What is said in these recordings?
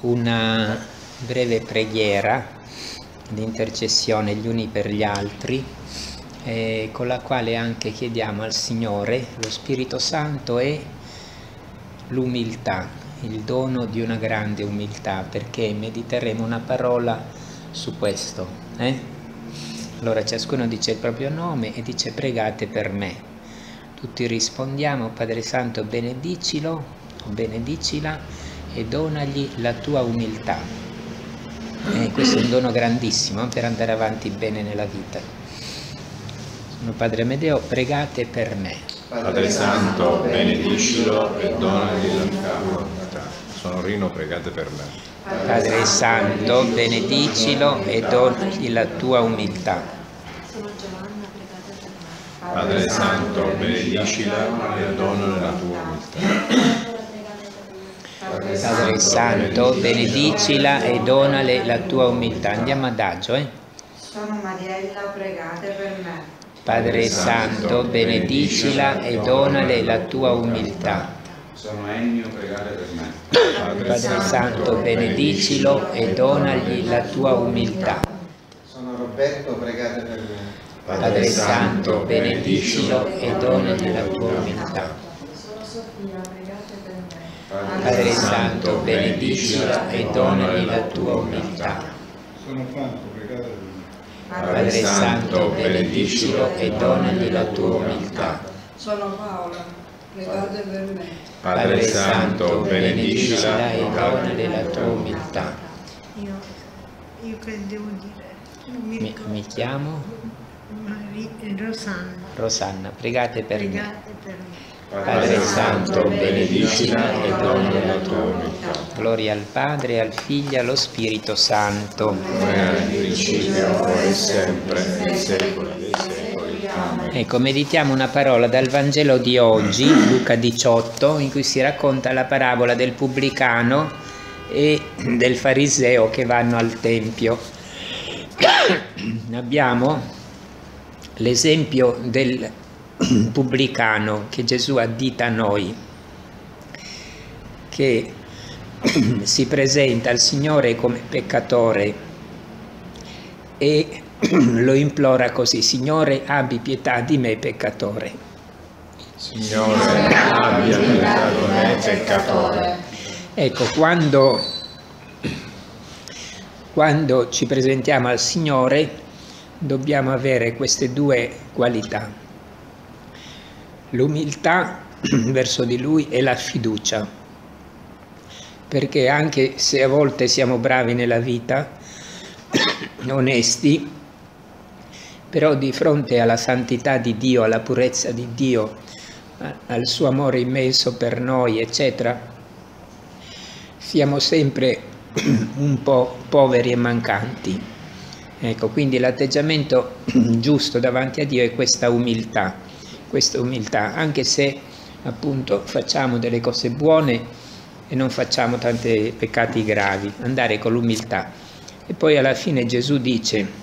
Una breve preghiera di intercessione gli uni per gli altri, eh, con la quale anche chiediamo al Signore lo Spirito Santo e l'umiltà, il dono di una grande umiltà, perché mediteremo una parola su questo. Eh? Allora ciascuno dice il proprio nome e dice pregate per me. Tutti rispondiamo, Padre Santo, benedicilo, benedicila e donagli la tua umiltà. E questo è un dono grandissimo per andare avanti bene nella vita. Sono Padre Medeo, pregate per me. Padre Santo, benedicilo e donagli la tua umiltà. Sono Rino, pregate per me. Padre Santo, benedicilo e donagli la tua umiltà. Padre Santo, benedicila e donale la tua umiltà. Padre Santo, benedicila e donale la tua umiltà. Andiamo adagio, eh? Sono Mariella, pregate per me. Padre Santo, benedicila e donale la tua umiltà. Sono Ennio, pregate per me. Padre Santo, benedicilo e donagli la tua umiltà. Sono Roberto, pregate per me. Padre Santo, benedicilo e donagli la tua umiltà. Sono Sofia, pregate per me. Padre Santo, benedicila e donagli la tua umiltà. Sono Franco, me. Padre Santo, benedicilo e donagli la tua umiltà. Sono Paola, pregate per me. Padre Santo, benedicila e donagli la tua umiltà. Io, io che devo dire? Mi Mi, mi chiamo Mari- Rosanna, Rosanna, pregate per me. pregate per me. Padre Santo, benedicila e donagli la tua. Gloria al Padre, al Figlio e allo Spirito Santo. Come era nel principio, ora e sempre, nei secoli dei secoli. Amen. Ecco, meditiamo una parola dal Vangelo di oggi, Luca 18, in cui si racconta la parabola del pubblicano e del fariseo che vanno al Tempio. Abbiamo l'esempio del pubblicano che Gesù addita a noi, che si presenta al Signore come peccatore e lo implora così, Signore abbi pietà di me peccatore. Signore, abbia pietà di me, peccatore. Ecco, quando, quando ci presentiamo al Signore dobbiamo avere queste due qualità, l'umiltà verso di Lui e la fiducia, perché anche se a volte siamo bravi nella vita, onesti, però di fronte alla santità di Dio, alla purezza di Dio, al suo amore immenso per noi, eccetera, siamo sempre un po' poveri e mancanti. Ecco, quindi l'atteggiamento giusto davanti a Dio è questa umiltà, questa umiltà, anche se appunto facciamo delle cose buone e non facciamo tanti peccati gravi, andare con l'umiltà. E poi alla fine Gesù dice,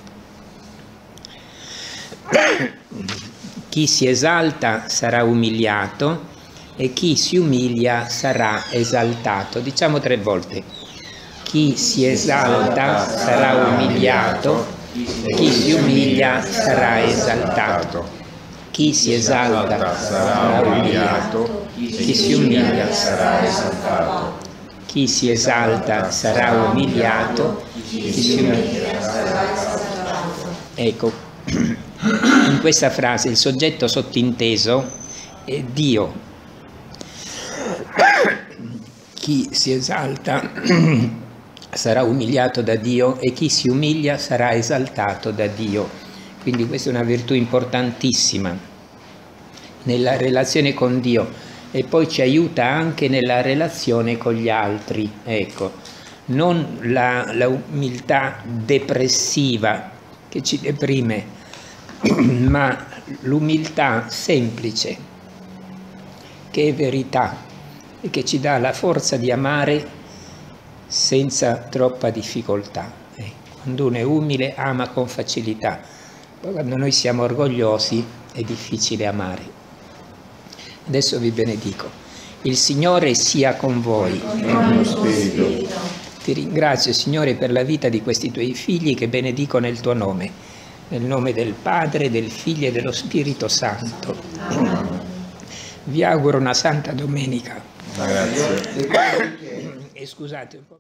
chi si esalta sarà umiliato e chi si umilia sarà esaltato. Diciamo tre volte. Chi si esalta sarà umiliato, chi si umilia sarà esaltato. Chi si esalta sarà umiliato, chi si umilia sarà esaltato. Chi si esalta sarà umiliato, chi si umilia sarà esaltato. Ecco, in questa frase il soggetto sottinteso è Dio. Chi si esalta sarà umiliato da Dio e chi si umilia sarà esaltato da Dio. Quindi questa è una virtù importantissima nella relazione con Dio e poi ci aiuta anche nella relazione con gli altri. Ecco, non la, la umiltà depressiva che ci deprime, ma l'umiltà semplice, che è verità e che ci dà la forza di amare senza troppa difficoltà. Eh, Quando uno è umile ama con facilità, poi quando noi siamo orgogliosi è difficile amare. Adesso vi benedico. Il Signore sia con voi. Con. Ti ringrazio, Signore, per la vita di questi tuoi figli che benedicono il tuo nome. Nel nome del Padre, del Figlio e dello Spirito Santo. Vi auguro una santa domenica. Grazie. E scusate un po'.